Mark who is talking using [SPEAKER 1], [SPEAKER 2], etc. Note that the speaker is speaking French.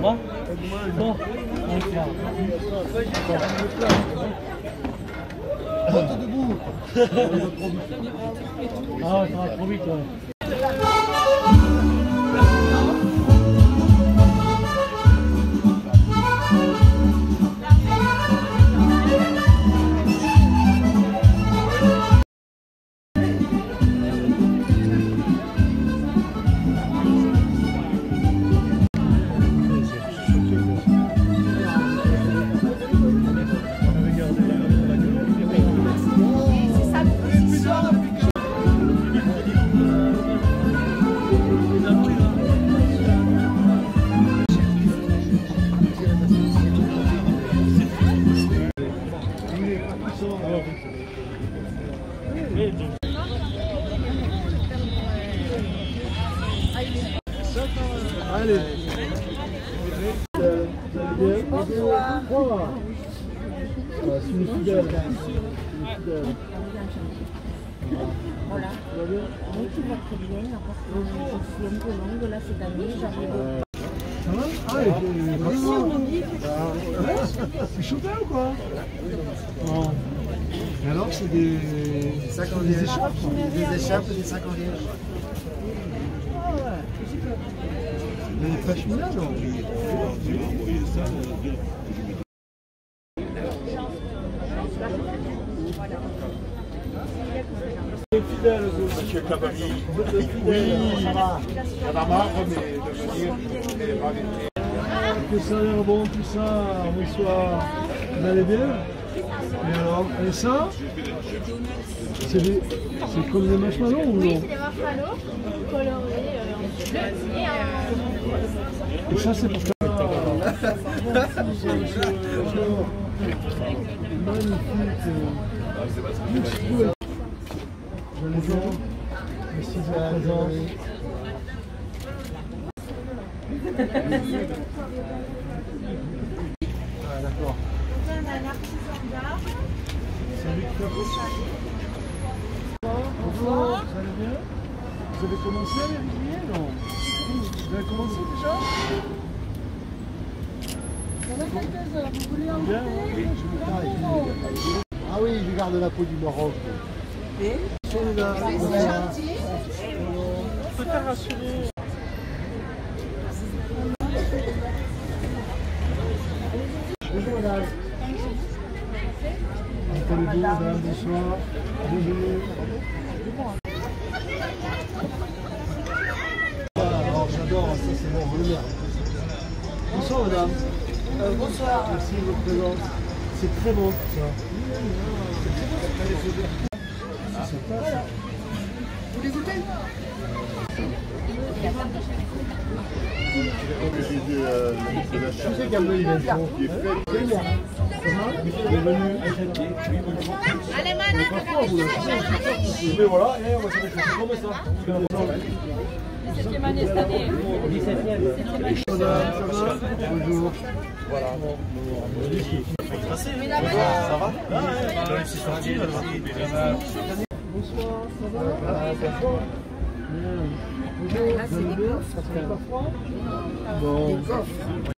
[SPEAKER 1] Bon, on est là.
[SPEAKER 2] Reste debout.
[SPEAKER 1] Ah, ça va trop vite, ouais.
[SPEAKER 2] Allez. Bonsoir.
[SPEAKER 3] Voilà. Oui, tu très bien, je suis un peu longue là cette année, j'arrive
[SPEAKER 2] Ah. C'est chauvin ou quoi Non. Alors, c'est des... des échappes
[SPEAKER 4] Des échappes des sacs en liège.
[SPEAKER 5] Monsieur Cabani,
[SPEAKER 2] Vous êtes fidèles.
[SPEAKER 5] ça va, ça va marre, mais de venir, mais pas venir.
[SPEAKER 2] Que ça a l'air bon, tout ça. Bonsoir. Vous allez bien Et alors Et ça C'est des... c'est comme des marshmallows ou non
[SPEAKER 6] des marshmallows colorés euh, en bleu et en
[SPEAKER 2] Et ça, c'est pour ça. Magnifique. Ai. Merci de votre présence. Ah, d'accord. Salut. Bonjour, vous allez bien Vous avez commencé à les réveiller Vous avez commencé déjà Bien, oui, Ah oui, je garde la peau du Maroc. Et là
[SPEAKER 1] Peut te rassurer.
[SPEAKER 2] Bonjour madame. Comment Bonsoir. Bienvenue. Alors Bonsoir madame. bonsoir. Merci de votre présence. C'est très bon ça. C'est sympa ça. Vous les goûtez Mais voilà, et on va faire des choses comme ça.
[SPEAKER 7] 17e année cette année.
[SPEAKER 1] 17ème.
[SPEAKER 2] Madame, ça va Bonjour. Bonsoir, ça va Bonsoir. Bonjour, Ça Bon.